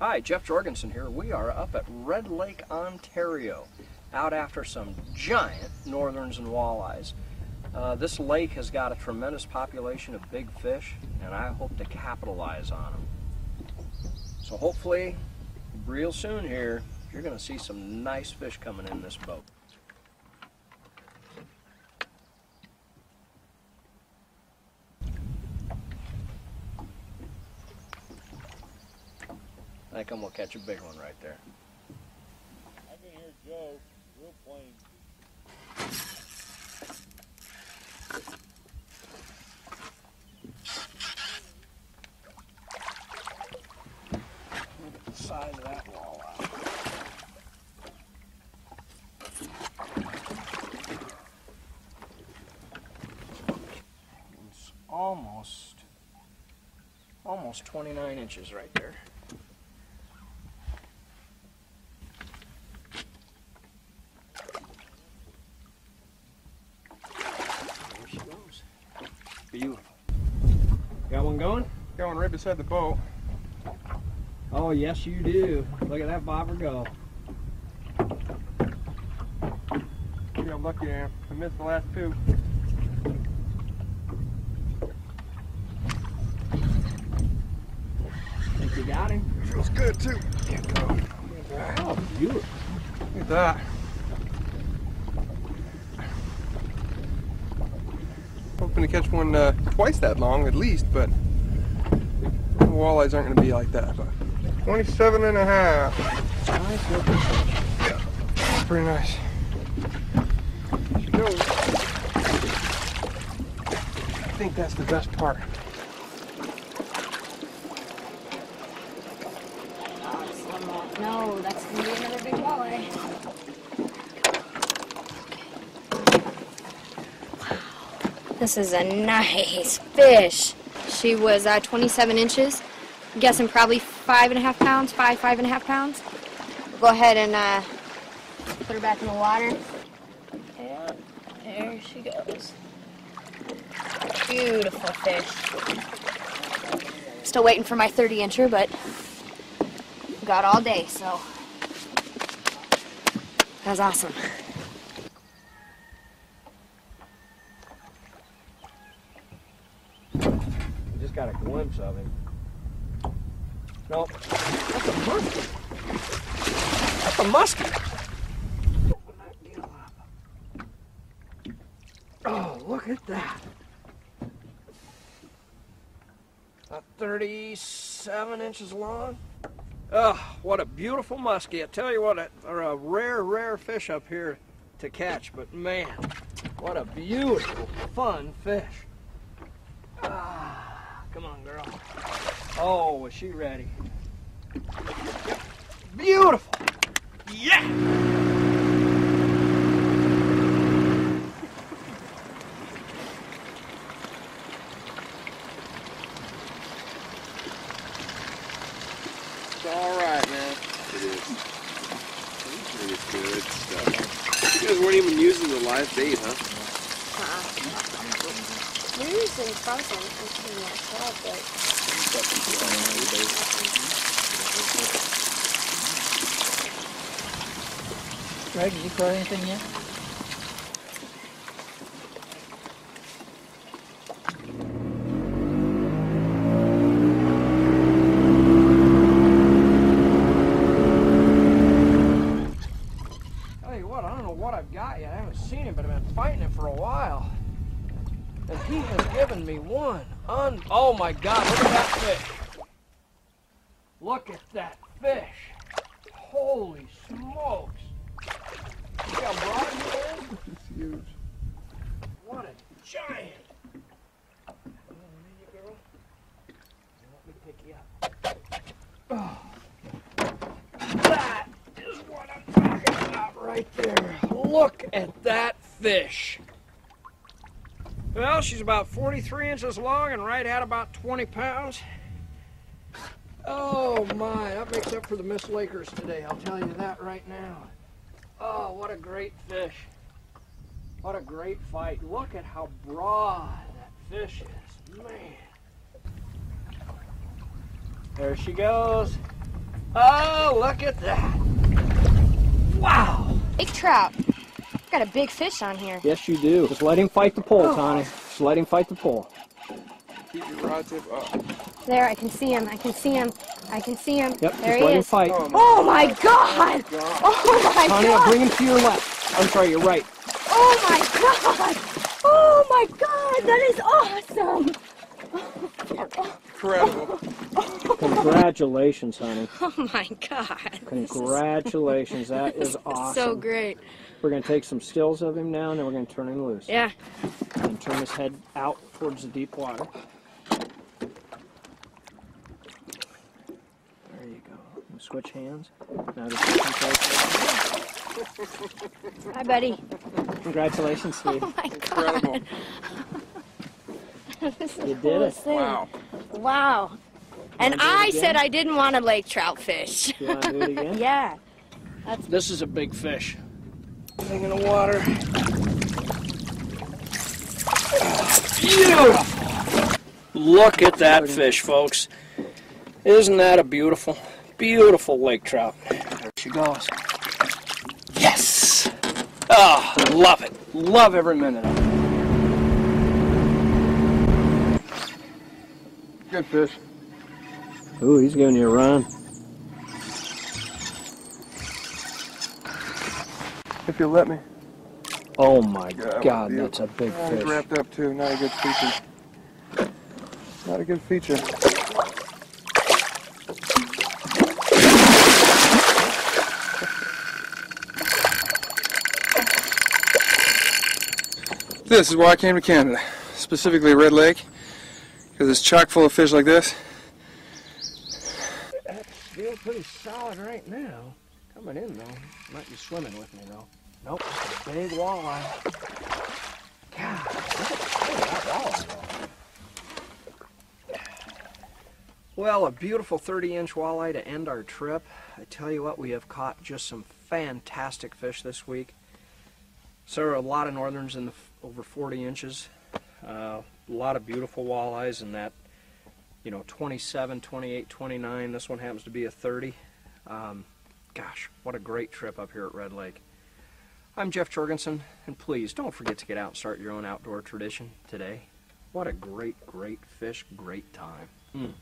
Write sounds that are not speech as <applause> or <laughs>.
Hi, Jeff Jorgensen here. We are up at Red Lake, Ontario, out after some giant northerns and walleyes. Uh, this lake has got a tremendous population of big fish, and I hope to capitalize on them. So hopefully, real soon here, you're going to see some nice fish coming in this boat. I think I'm going to catch a big one right there. I can hear Joe real plain. Look at the size of that walleye. It's almost, almost 29 inches right. There she goes. Beautiful. Got one going? Got one right beside the boat. Oh, yes, you do. Look at that bobber go. See how lucky I am. I missed the last two. Think you got him? Feels good too. Oh, beautiful. Look at that. Hoping to catch one uh, twice that long at least, but the walleyes aren't going to be like that. But 27 and a half. Nice looking fish. Pretty nice. She goes. I think that's the best part. No, that's gonna be another big walleye. Eh? Wow, this is a nice fish. She was uh, 27 inches. I'm guessing probably five and a half pounds, five, five and a half pounds. Go ahead and uh, put her back in the water. Yeah, there she goes. Beautiful fish. Still waiting for my 30 incher, but got all day, so that was awesome. Just got a glimpse of him. Nope. That's a muskie. That's a muskie. Oh, look at that. About 37 inches long. Oh, what a beautiful muskie. I tell you what, or a rare, rare fish up here to catch, but man, what a beautiful, fun fish. Ah, come on, girl. Oh, is she ready? Beautiful. Yeah. It's all right, man. It is. It is good stuff. You guys weren't even using the live bait, huh? Uh-uh. Frozen and myself, but Greg, did you anything yet? Tell you what, I don't know what I've got yet. I haven't seen him, but I've been fighting him for a while. And he has given me one. Un- oh my God, look at that fish. Look at that fish. Holy smokes. See how broad he is? <laughs> It's huge. What a giant. Come on, you girl. Let me pick you up. Oh. That is what I'm talking about right there. Look at that fish. Well, she's about 43 inches long and right at about 20 pounds. Oh my, that makes up for the Miss Lakers today, I'll tell you that right now. Oh, what a great fish. What a great fight. Look at how broad that fish is. Man. There she goes. Oh, look at that. Wow. Big trout. Got a big fish on here. Yes, you do. Just let him fight the pole, oh. Taunie. Just let him fight the pole. Keep your rod tip up. There, I can see him. I can see him. I can see him. Yep, there just he let him is. fight. Oh, my oh, god! Oh my god! Oh my Taunie, god! bring him to your left. I'm sorry, you're right. Oh my god! Oh my god! That is awesome! Incredible. Congratulations, honey. <laughs> Oh my god! Congratulations. That is <laughs> awesome. So great. We're going to take some stills of him now, and then we're going to turn him loose. Yeah. And turn his head out towards the deep water. There you go. Switch hands. Now just concentrate. Hi, buddy. Congratulations, Steve. Oh my Incredible. God. this is You the <laughs> did coolest it. thing. Wow. Wow. And Wanna do it I said I didn't want a lake trout fish. You want to do it again? <laughs> yeah. This is a big fish. Thing in the water. Beautiful. Look at that fish, folks. Isn't that a beautiful, beautiful lake trout? There she goes. Yes! Oh, love it. Love every minute of it. Good fish. Ooh, he's giving you a run. If you'll let me. Oh my God, God, that's a big Oh, fish. wrapped up too. Not a good feature. Not a good feature. This is why I came to Canada, specifically Red Lake, because it's chock full of fish like this. That's still pretty solid right now. Coming in though. Might be swimming with me though. Nope, it's a big walleye. God, walleye. Well, a beautiful 30 inch walleye to end our trip. I tell you what, we have caught just some fantastic fish this week. So a lot of northerns in the over 40 inches. Uh, a lot of beautiful walleyes in that you know, 27, 28, 29. This one happens to be a 30. Um, gosh, what a great trip up here at Red Lake. I'm Jeff Jorgensen, and please don't forget to get out and start your own outdoor tradition today. What a great, great fish, great time. Mm.